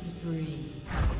spree.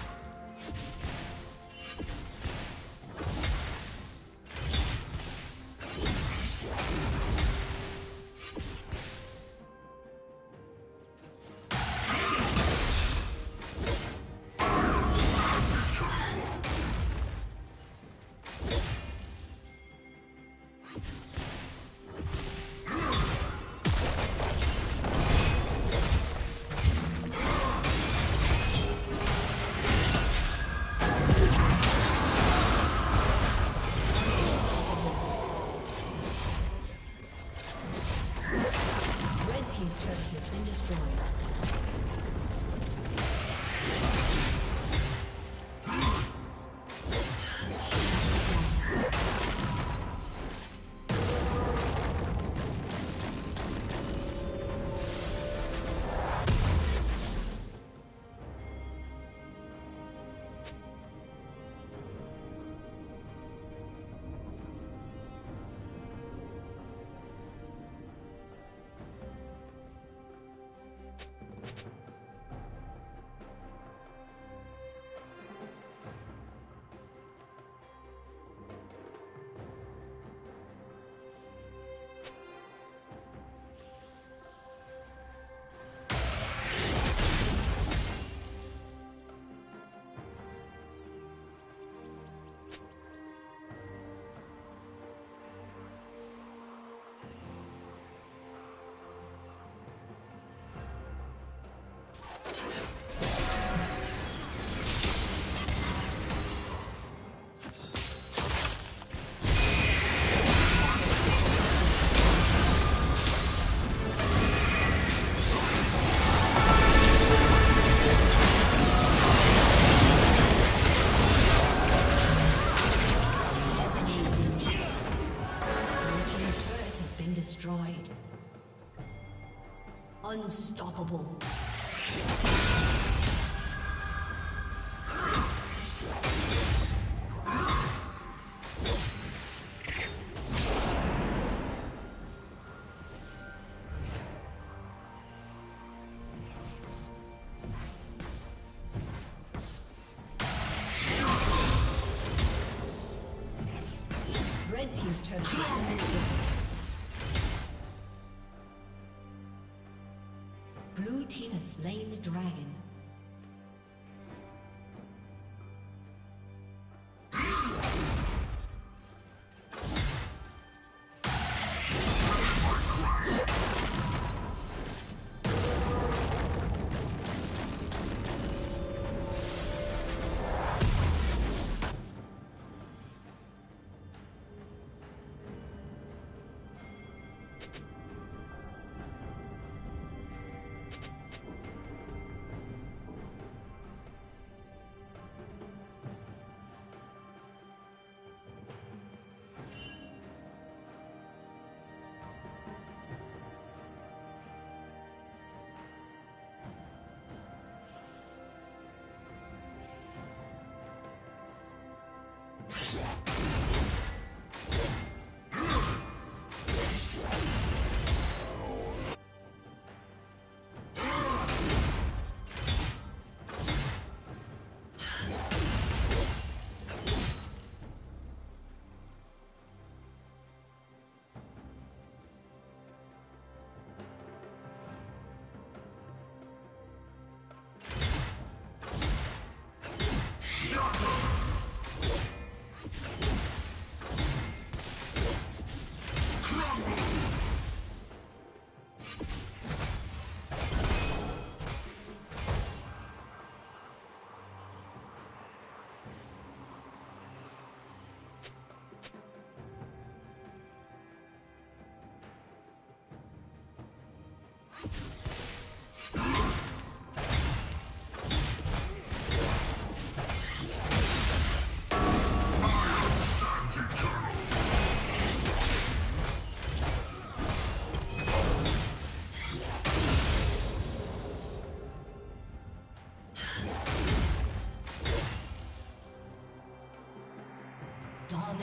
destroyed. Unstoppable. Slain the dragon. Yeah.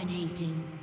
Dominating.